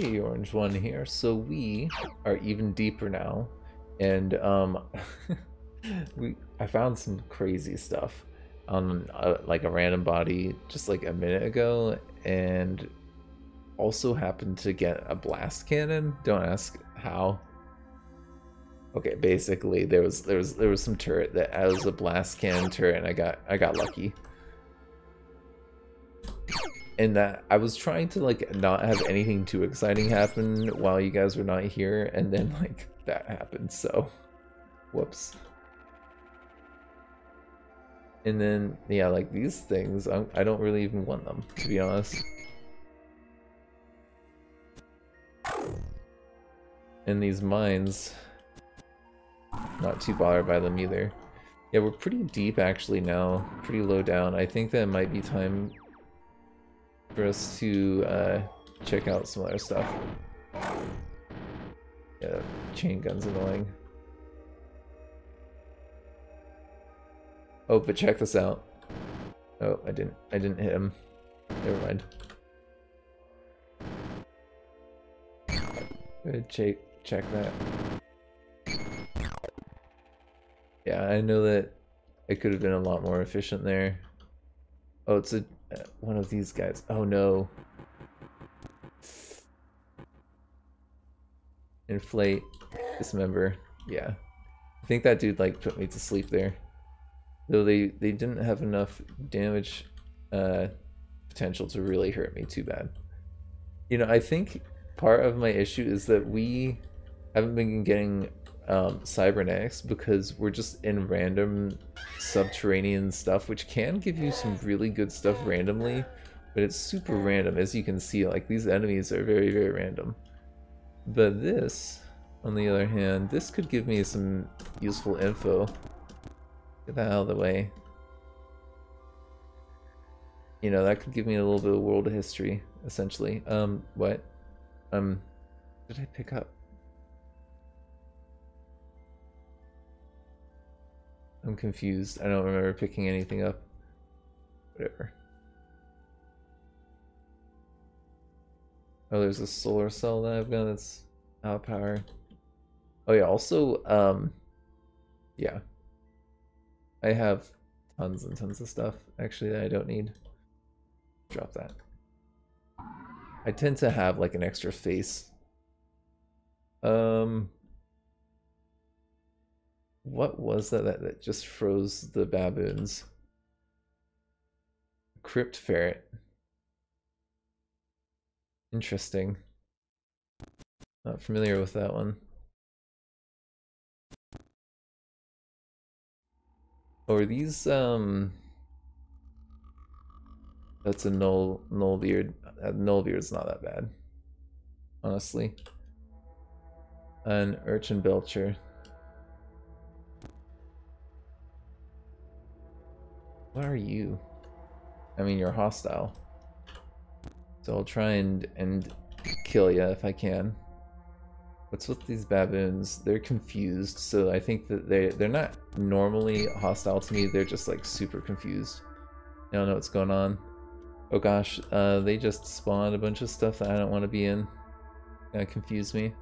Hey, Orange One here. So we are even deeper now, and um, we I found some crazy stuff on uh, like a random body just like a minute ago, and also happened to get a blast cannon. Don't ask how. Okay, basically there was there was there was some turret that I was a blast cannon turret, and I got I got lucky and that I was trying to like not have anything too exciting happen while you guys were not here, and then like that happened. So, whoops. And then yeah, like these things, I'm, I don't really even want them to be honest. And these mines, not too bothered by them either. Yeah, we're pretty deep actually now, pretty low down. I think that it might be time for us to uh, check out some other stuff. Yeah, chain gun's annoying. Oh, but check this out. Oh, I didn't. I didn't hit him. Never mind. Good. Check check that. Yeah, I know that it could have been a lot more efficient there. Oh, it's a uh, one of these guys. Oh no. Inflate. Dismember. Yeah. I think that dude like put me to sleep there. Though they, they didn't have enough damage uh, potential to really hurt me too bad. You know, I think part of my issue is that we haven't been getting um, cybernetics because we're just in random subterranean stuff, which can give you some really good stuff randomly, but it's super random. As you can see, like these enemies are very, very random. But this, on the other hand, this could give me some useful info. Get that out of the way. You know, that could give me a little bit of world history, essentially. Um, what? Um, did I pick up? I'm confused. I don't remember picking anything up. Whatever. Oh, there's a solar cell that I've got that's out power. Oh yeah, also, um, yeah. I have tons and tons of stuff, actually, that I don't need. Drop that. I tend to have, like, an extra face. Um, what was that, that that just froze the baboons? Crypt ferret. Interesting. Not familiar with that one. Oh, these um that's a null null beard. Uh, null beard's not that bad. Honestly. An urchin belcher. What are you? I mean, you're hostile. So I'll try and, and kill you if I can. What's with these baboons? They're confused, so I think that they, they're not normally hostile to me, they're just like super confused. I don't know what's going on. Oh gosh, uh, they just spawned a bunch of stuff that I don't want to be in. Gonna confuse me.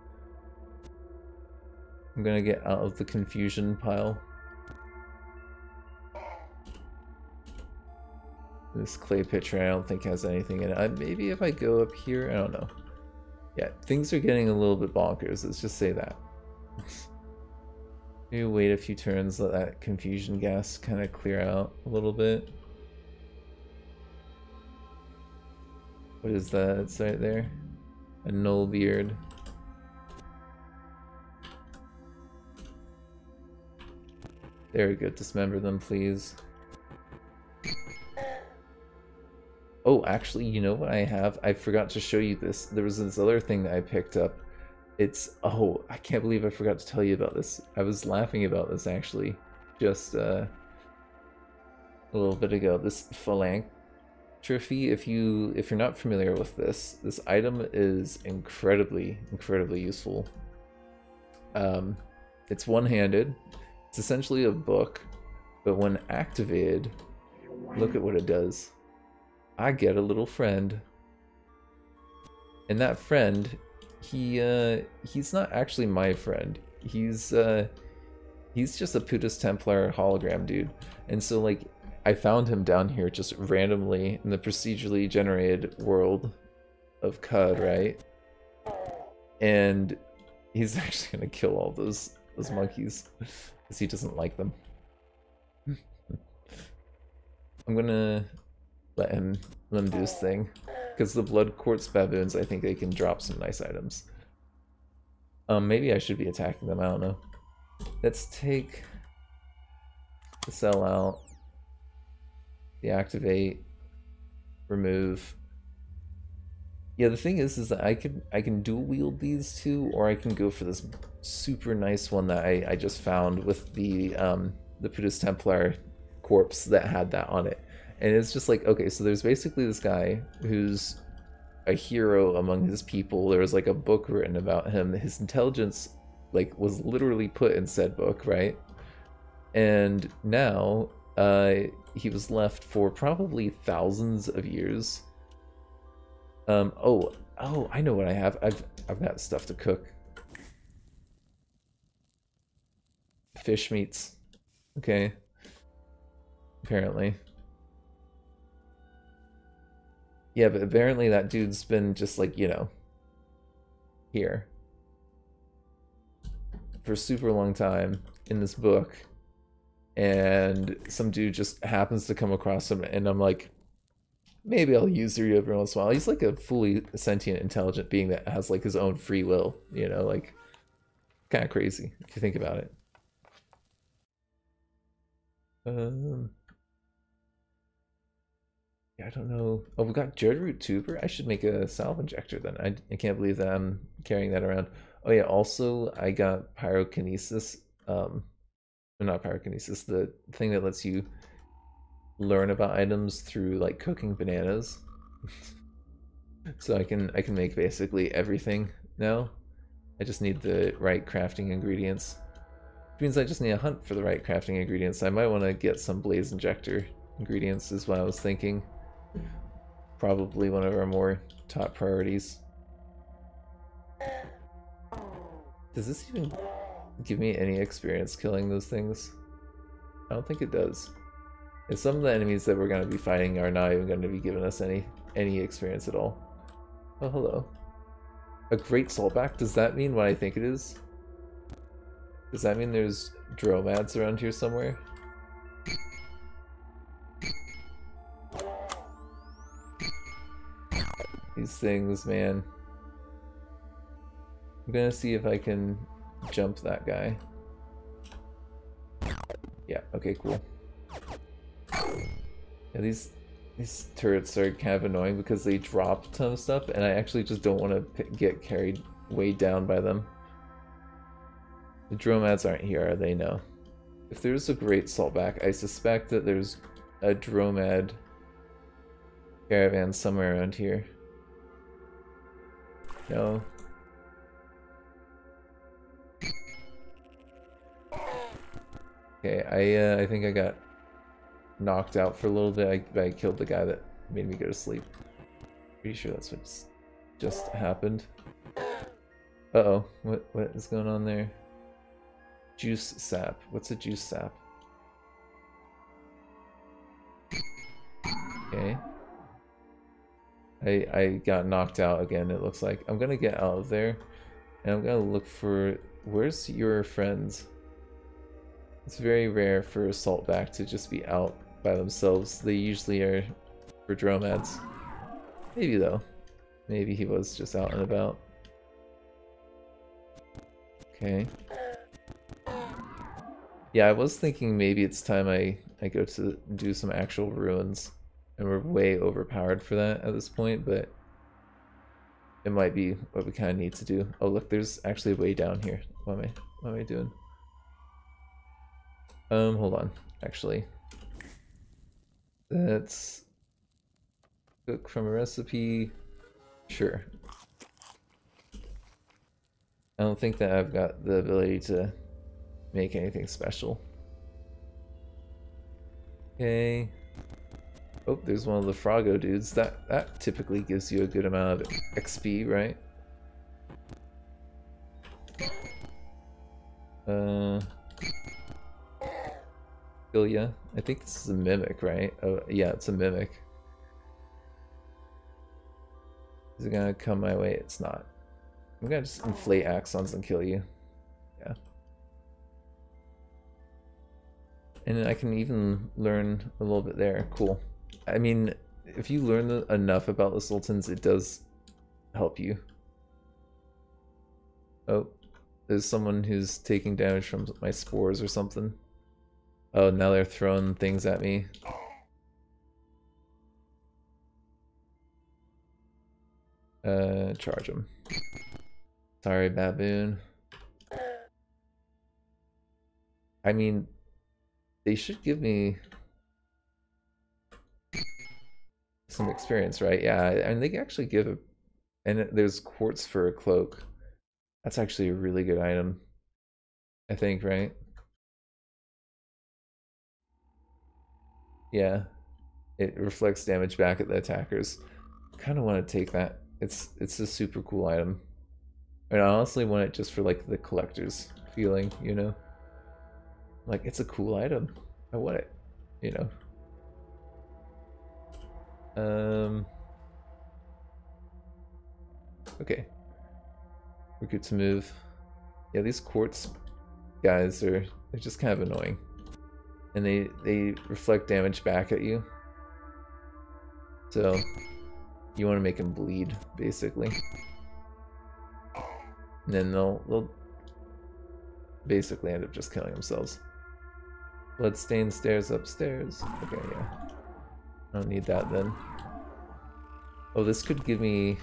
I'm gonna get out of the confusion pile. This clay pitcher I don't think has anything in it. I, maybe if I go up here, I don't know. Yeah, things are getting a little bit bonkers, let's just say that. maybe wait a few turns, let that confusion gas kind of clear out a little bit. What is that? It's right there. A null beard. There we go, dismember them please. Oh, actually, you know what I have? I forgot to show you this. There was this other thing that I picked up. It's, oh, I can't believe I forgot to tell you about this. I was laughing about this, actually, just uh, a little bit ago. This philanthropy, if, you, if you're not familiar with this, this item is incredibly, incredibly useful. Um, it's one-handed. It's essentially a book, but when activated, look at what it does. I get a little friend. And that friend, he uh he's not actually my friend. He's uh he's just a Putus Templar hologram dude. And so like I found him down here just randomly in the procedurally generated world of Qud, right? And he's actually gonna kill all those those monkeys because he doesn't like them. I'm gonna let him let him do his thing because the blood quartz baboons, I think they can drop some nice items. Um, maybe I should be attacking them. I don't know. Let's take the cell out, deactivate, remove. Yeah, the thing is, is that I can I can dual wield these two, or I can go for this super nice one that I I just found with the um the Putus Templar corpse that had that on it, and it's just like okay, so there's basically this guy who's a hero among his people. There was like a book written about him. His intelligence like was literally put in said book, right? And now uh, he was left for probably thousands of years. Um. Oh. Oh. I know what I have. I've I've got stuff to cook. Fish meats. Okay. Apparently. Yeah, but apparently that dude's been just like, you know, here for a super long time in this book. And some dude just happens to come across him, and I'm like, maybe I'll use you every once in a while. He's like a fully sentient, intelligent being that has like his own free will, you know, like kind of crazy if you think about it. Um, I don't know. Oh, we got Root tuber. I should make a salve injector then. I, I can't believe that I'm carrying that around. Oh yeah, also I got pyrokinesis. Um, not pyrokinesis, the thing that lets you learn about items through like cooking bananas. so I can I can make basically everything now. I just need the right crafting ingredients. Which means I just need to hunt for the right crafting ingredients. I might want to get some blaze injector ingredients is what I was thinking. Probably one of our more top priorities. Does this even give me any experience killing those things? I don't think it does. And some of the enemies that we're going to be fighting are not even going to be giving us any any experience at all. Oh, hello. A great saltback? Does that mean what I think it is? Does that mean there's dromads around here somewhere? These things, man. I'm gonna see if I can jump that guy. Yeah, okay, cool. Yeah, these these turrets are kind of annoying because they drop ton of stuff, and I actually just don't want to get carried way down by them. The dromads aren't here, are they? No. If there's a great saltback, I suspect that there's a dromad caravan somewhere around here. No. Okay, I uh, I think I got knocked out for a little bit. I, I killed the guy that made me go to sleep. Pretty sure that's what just happened. Uh oh, what what is going on there? Juice sap. What's a juice sap? Okay. I, I got knocked out again, it looks like. I'm gonna get out of there, and I'm gonna look for... Where's your friends? It's very rare for a saltback to just be out by themselves. They usually are for dromads. Maybe though. Maybe he was just out and about. Okay. Yeah, I was thinking maybe it's time I, I go to do some actual ruins and we're way overpowered for that at this point, but it might be what we kind of need to do. Oh, look, there's actually a way down here. What am I, what am I doing? Um, hold on, actually. Let's cook from a recipe. Sure. I don't think that I've got the ability to make anything special. Okay. Oh, there's one of the Frogo dudes. That that typically gives you a good amount of XP, right? Uh, Ilya. I think this is a mimic, right? Oh, yeah, it's a mimic. Is it gonna come my way? It's not. I'm gonna just inflate axons and kill you. Yeah. And I can even learn a little bit there. Cool. I mean, if you learn enough about the sultans, it does help you. Oh, there's someone who's taking damage from my spores or something. Oh, now they're throwing things at me. Uh, charge them. Sorry, baboon. I mean, they should give me some experience, right? Yeah, and they actually give a, and there's quartz for a cloak. That's actually a really good item. I think, right? Yeah. It reflects damage back at the attackers. Kind of want to take that. It's it's a super cool item. And I honestly want it just for like the collector's feeling, you know? Like it's a cool item. I want it, you know. Um Okay. We're good to move. Yeah, these quartz guys are they're just kind of annoying. And they they reflect damage back at you. So you want to make them bleed, basically. And then they'll they'll basically end up just killing themselves. Bloodstained stairs upstairs. Okay, yeah. I don't need that then. Oh, this could give me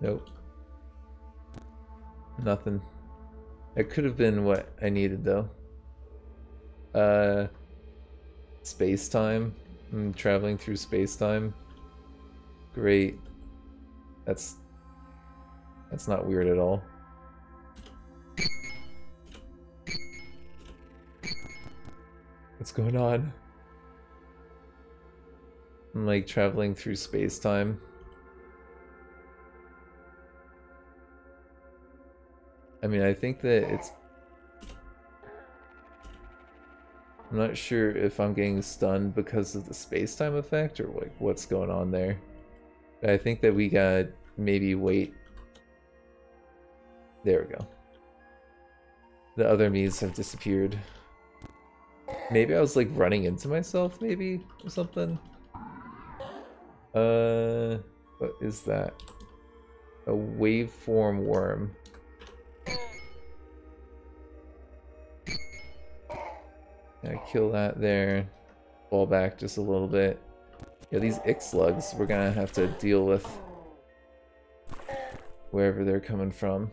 Nope. Nothing. It could have been what I needed though. Uh, space time. I'm traveling through space time. Great. That's that's not weird at all. What's going on? I'm like traveling through space time. I mean, I think that it's... I'm not sure if I'm getting stunned because of the space-time effect or like what's going on there. But I think that we got maybe wait. There we go. The other me's have disappeared. Maybe I was like running into myself, maybe, or something. Uh, what is that? A waveform worm. Gonna kill that there. Fall back just a little bit. Yeah, these Ick slugs we're gonna have to deal with wherever they're coming from.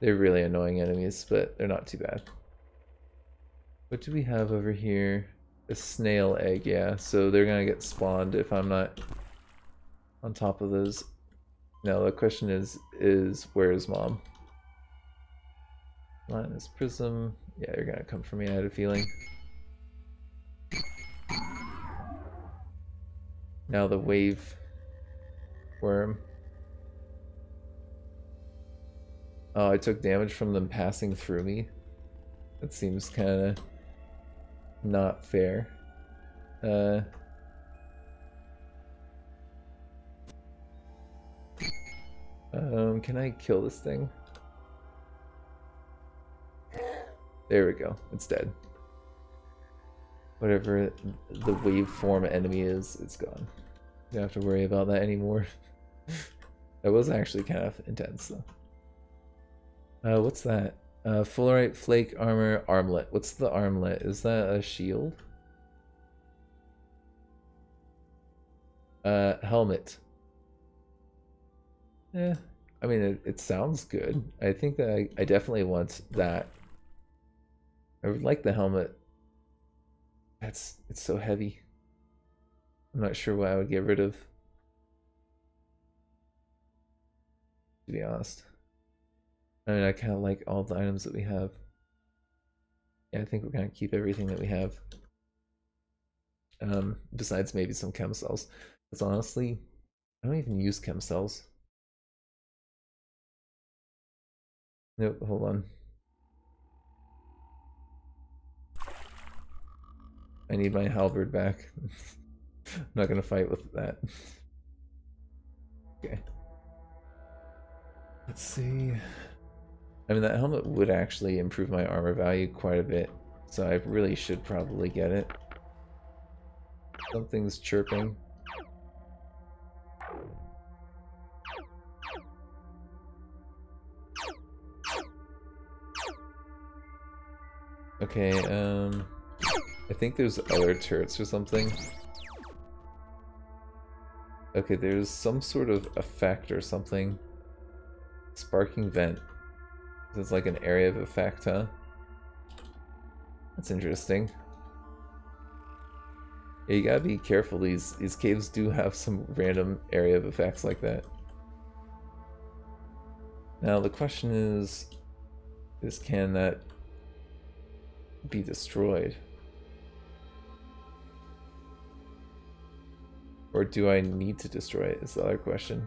They're really annoying enemies, but they're not too bad. What do we have over here? A snail egg, yeah. So they're gonna get spawned if I'm not on top of those. Now the question is, is where is mom? Linus Prism. Yeah, you're gonna come for me, I had a feeling. Now the wave worm. Oh, I took damage from them passing through me. That seems kind of not fair. Uh, um, can I kill this thing? There we go. It's dead. Whatever the waveform enemy is, it's gone. You don't have to worry about that anymore. that was actually kind of intense though. Uh, what's that? Uh, Fullerite Flake Armor Armlet. What's the armlet? Is that a shield? Uh, helmet. Yeah, I mean, it, it sounds good. I think that I, I definitely want that I would like the helmet. That's it's so heavy. I'm not sure what I would get rid of. To be honest. I mean I kinda like all the items that we have. Yeah, I think we're gonna keep everything that we have. Um, besides maybe some chem cells. Because honestly, I don't even use chem cells. Nope, hold on. I need my halberd back. I'm not gonna fight with that. okay. Let's see. I mean, that helmet would actually improve my armor value quite a bit, so I really should probably get it. Something's chirping. Okay, um... I think there's other turrets or something. Okay, there's some sort of effect or something. Sparking vent. It's like an area of effect, huh? That's interesting. Yeah, you gotta be careful. These these caves do have some random area of effects like that. Now the question is, is can that be destroyed? Or do I need to destroy it is the other question.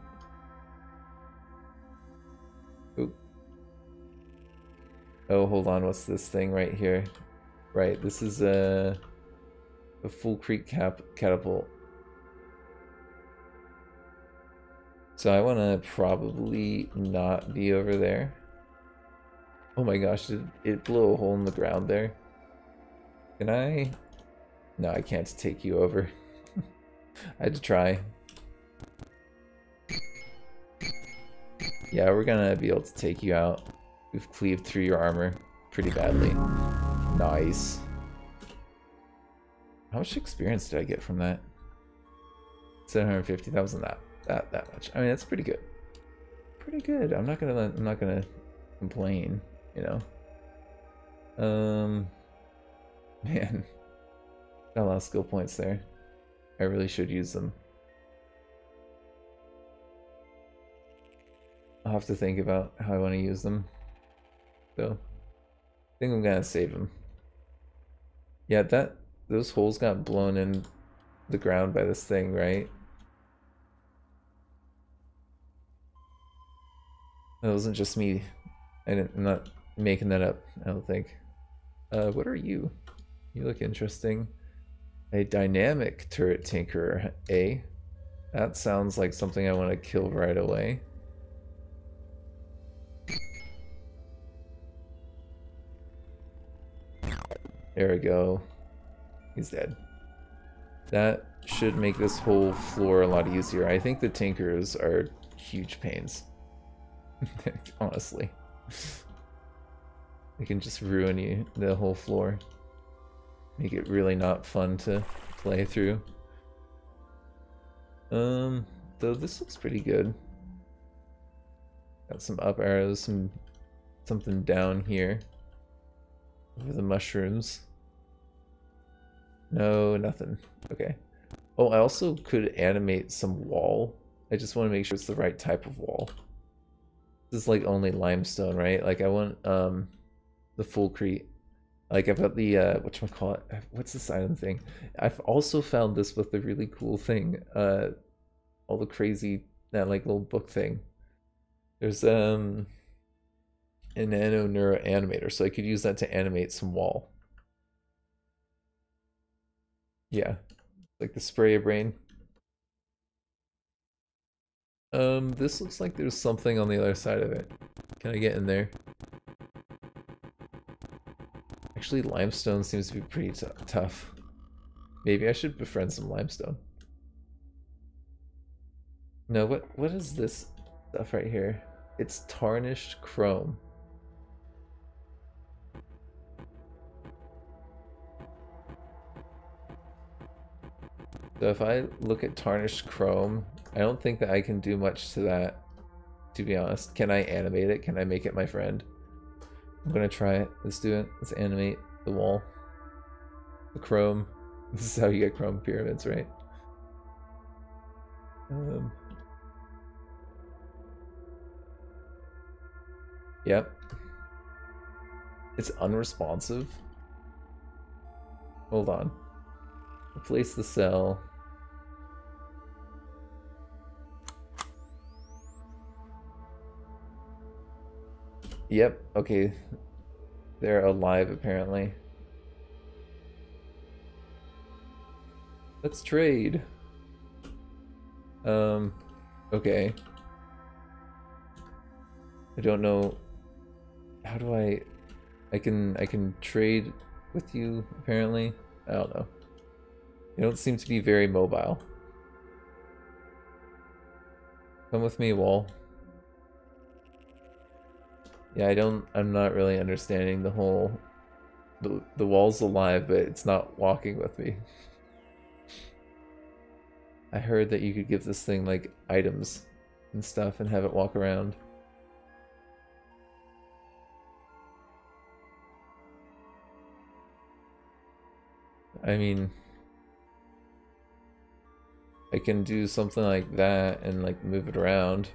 Oh, hold on, what's this thing right here? Right, this is a, a full creek cap catapult. So I want to probably not be over there. Oh my gosh, did it blow a hole in the ground there? Can I? No, I can't take you over. I had to try. Yeah, we're gonna be able to take you out. We've cleaved through your armor pretty badly. Nice. How much experience did I get from that? 750. That wasn't that that that much. I mean, that's pretty good. Pretty good. I'm not gonna I'm not gonna complain. You know. Um. Man, got a lot of skill points there. I really should use them. I'll have to think about how I want to use them. So, I think I'm gonna save him. Yeah, that those holes got blown in the ground by this thing, right? That wasn't just me. I didn't, I'm not making that up, I don't think. Uh, what are you? You look interesting. A dynamic turret tinkerer, A. That sounds like something I want to kill right away. There we go. He's dead. That should make this whole floor a lot easier. I think the tinkers are huge pains. Honestly. They can just ruin you the whole floor. Make it really not fun to play through. Um, though this looks pretty good. Got some up arrows, some something down here. Over the mushrooms. No, nothing. Okay. Oh, I also could animate some wall. I just want to make sure it's the right type of wall. This is like only limestone, right? Like I want um the full fulcrete like I've got the uh whatchamacallit, what's this item thing? I've also found this with the really cool thing. Uh all the crazy that like little book thing. There's um an nano neuro animator, so I could use that to animate some wall. Yeah. Like the spray of rain. Um, this looks like there's something on the other side of it. Can I get in there? Actually, limestone seems to be pretty tough. Maybe I should befriend some limestone. No, what what is this stuff right here? It's tarnished chrome. So if I look at tarnished chrome, I don't think that I can do much to that, to be honest. Can I animate it? Can I make it my friend? I'm gonna try it. Let's do it. Let's animate the wall. The chrome. This is how you get chrome pyramids, right? Um, yep. It's unresponsive. hold on. Replace the cell. Yep, okay. They're alive apparently. Let's trade. Um, okay. I don't know. How do I... I can I can trade with you, apparently. I don't know. You don't seem to be very mobile. Come with me, wall. Yeah, I don't... I'm not really understanding the whole... The, the wall's alive, but it's not walking with me. I heard that you could give this thing, like, items and stuff and have it walk around. I mean... I can do something like that and, like, move it around.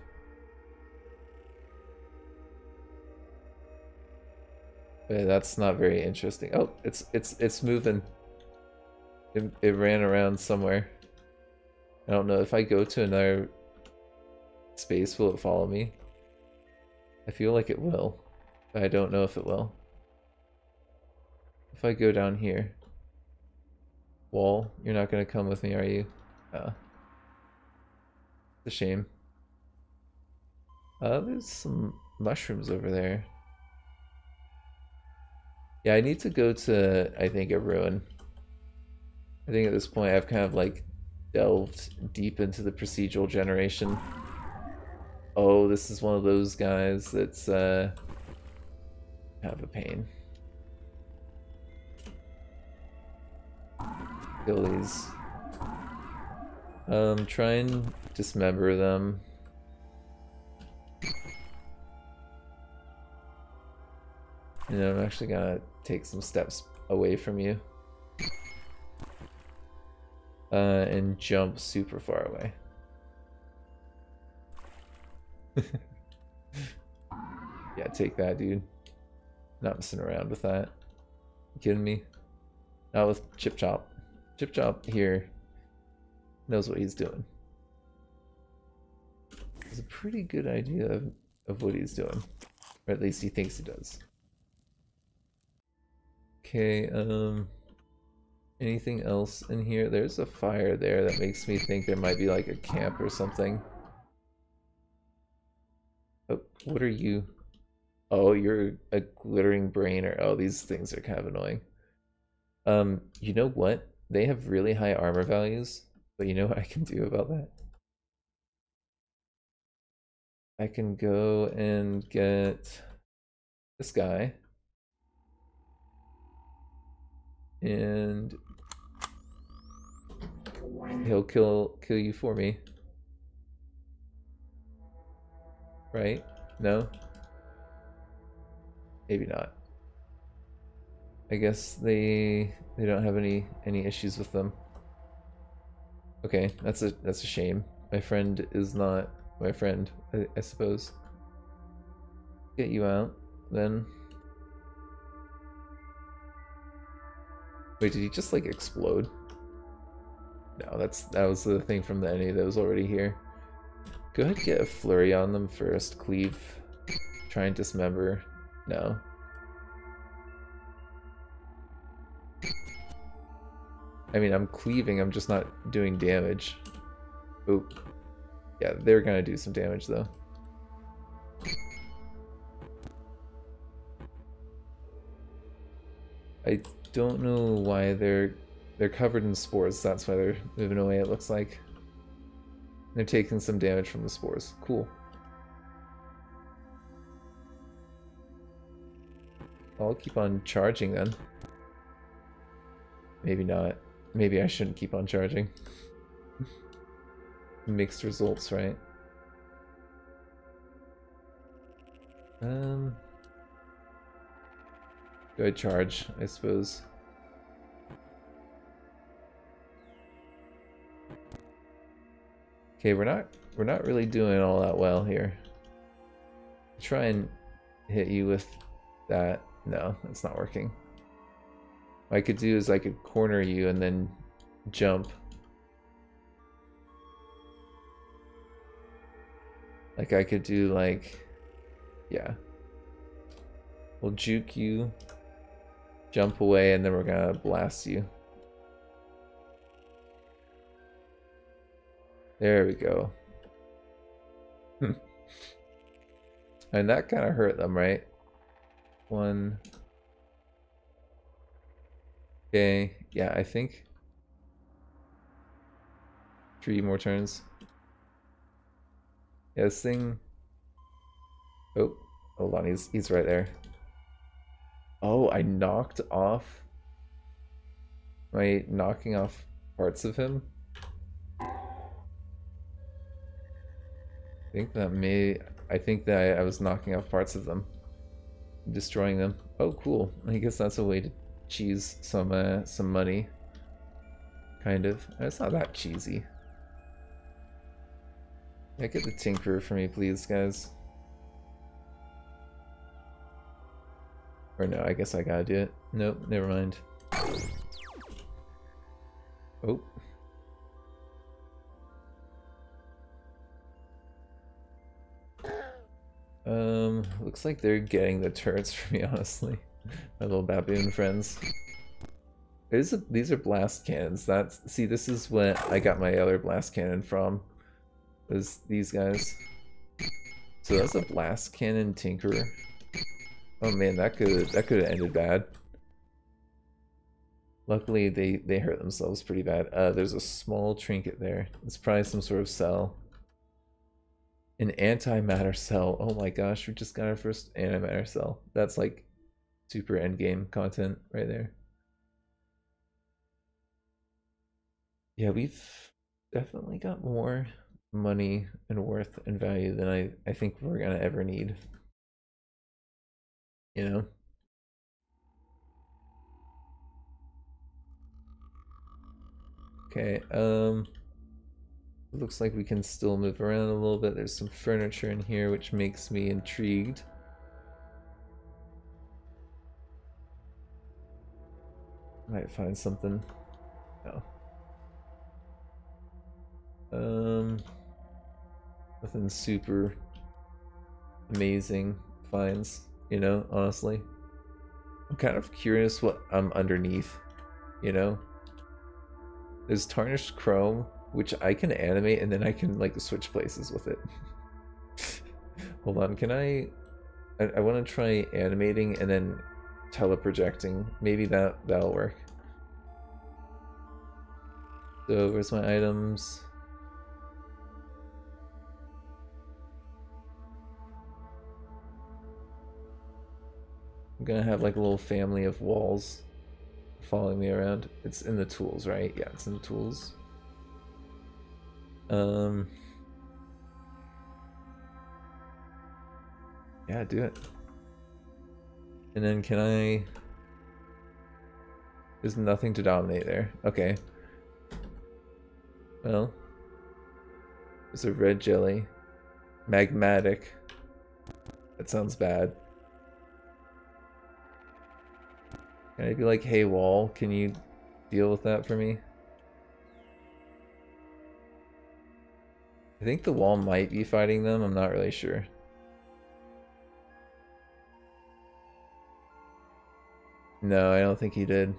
That's not very interesting. Oh, it's it's it's moving. It, it ran around somewhere. I don't know if I go to another space, will it follow me? I feel like it will, but I don't know if it will. If I go down here, wall, you're not gonna come with me, are you? Uh, it's a shame. Uh, there's some mushrooms over there. Yeah, I need to go to, I think, a ruin. I think at this point I've kind of like delved deep into the procedural generation. Oh, this is one of those guys that's uh, kind of a pain. Kill these. Um, try and dismember them. And I'm actually gonna take some steps away from you. Uh, and jump super far away. yeah, take that, dude. Not messing around with that. You kidding me? Not with Chip Chop. Chip Chop here knows what he's doing. It's a pretty good idea of, of what he's doing. Or at least he thinks he does. Okay, um... Anything else in here? There's a fire there that makes me think there might be like a camp or something. Oh, what are you? Oh, you're a glittering brain or oh, these things are kind of annoying. Um, you know what? They have really high armor values, but you know what I can do about that? I can go and get this guy. And he'll kill kill you for me. Right? No? Maybe not. I guess they they don't have any any issues with them. Okay, that's a that's a shame. My friend is not my friend, I, I suppose. Get you out, then. Wait, did he just like explode? No, that's that was the thing from the enemy that was already here. Go ahead get a flurry on them first. Cleave. Try and dismember. No. I mean, I'm cleaving, I'm just not doing damage. Oop. Yeah, they're gonna do some damage though. I don't know why they're they're covered in spores, that's why they're moving away, it looks like. They're taking some damage from the spores. Cool. I'll keep on charging then. Maybe not. Maybe I shouldn't keep on charging. Mixed results, right? Um... Go charge, I suppose. Okay, we're not we're not really doing all that well here. Try and hit you with that. No, that's not working. What I could do is I could corner you and then jump. Like I could do like, yeah. We'll juke you, jump away, and then we're gonna blast you. There we go. Hmm. and that kind of hurt them, right? One. Okay, yeah, I think three more turns. Yeah, this thing. Oh, hold on, he's he's right there. Oh, I knocked off. Am I knocking off parts of him? I think that may. I think that I was knocking off parts of them, destroying them. Oh, cool. I guess that's a way to cheese some uh, some money. Kind of. It's not that cheesy. Yeah, get the Tinkerer for me, please, guys. Or no, I guess I gotta do it. Nope, never mind. Oh. Um, looks like they're getting the turrets for me, honestly. My little baboon friends. Are, these are blast cannons. That's see, this is what I got my other blast cannon from. Was these guys. So that's a blast cannon tinkerer. Oh man, that could that could have ended bad. Luckily, they they hurt themselves pretty bad. Uh, there's a small trinket there. It's probably some sort of cell. An antimatter cell. Oh my gosh, we just got our first antimatter cell. That's like super endgame content right there. Yeah, we've definitely got more money and worth and value than I, I think we're gonna ever need. You know? Okay, um looks like we can still move around a little bit. There's some furniture in here which makes me intrigued. Might find something. No. Um Nothing super amazing finds, you know, honestly. I'm kind of curious what I'm underneath, you know? There's tarnished chrome, which I can animate and then I can like switch places with it. Hold on, can I... I, I want to try animating and then teleprojecting. Maybe that, that'll work. So where's my items? I'm gonna have like a little family of walls following me around. It's in the tools, right? Yeah, it's in the tools. Um. Yeah, do it. And then can I... There's nothing to dominate there. Okay. Well. There's a red jelly. Magmatic. That sounds bad. Can I be like, hey wall, can you deal with that for me? I think the wall might be fighting them, I'm not really sure. No, I don't think he did.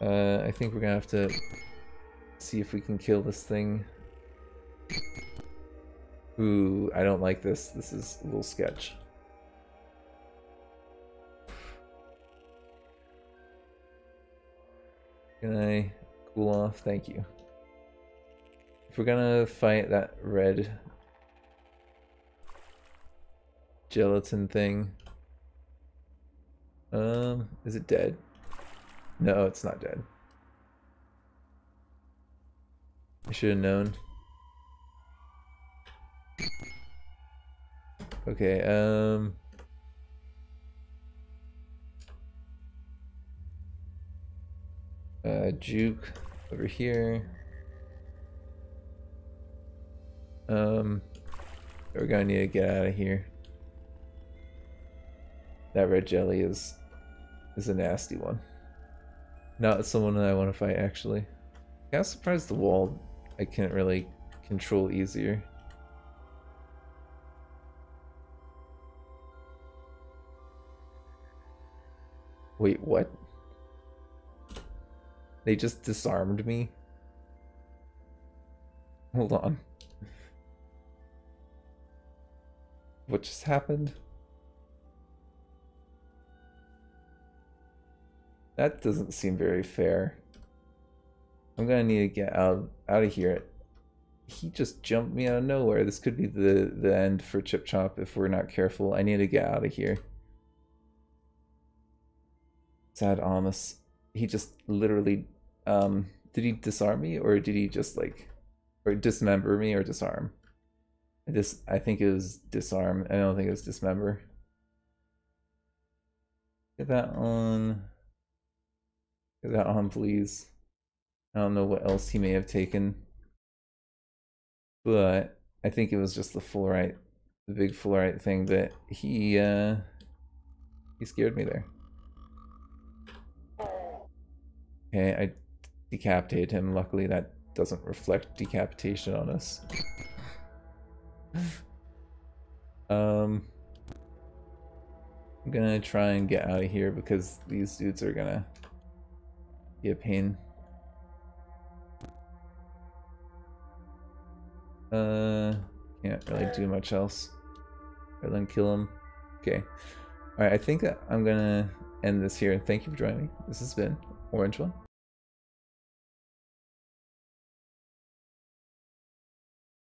Uh, I think we're gonna have to see if we can kill this thing. Ooh, I don't like this. This is a little sketch. Can I cool off? Thank you. If we're gonna fight that red gelatin thing. Um, is it dead? No, it's not dead. I should have known. Okay, um... Uh, juke over here. Um, we're gonna need to get out of here. that red jelly is is a nasty one. Not someone that I want to fight actually. I was surprised the wall I can't really control easier. Wait, what? They just disarmed me? Hold on. What just happened? That doesn't seem very fair. I'm gonna need to get out out of here. He just jumped me out of nowhere. This could be the, the end for Chip Chop if we're not careful. I need to get out of here. Sad Amos. He just literally um did he disarm me or did he just like or dismember me or disarm? Just I think it was disarm. I don't think it was dismember. Get that on. Get that on, please. I don't know what else he may have taken. But I think it was just the fluorite, the big fluorite thing that he uh he scared me there. Okay, I decapitated him. Luckily that doesn't reflect decapitation on us. um I'm gonna try and get out of here because these dudes are gonna be a pain. Uh, can't really do much else other than kill him. Okay. Alright, I think that I'm gonna end this here. Thank you for joining me. This has been Orange One.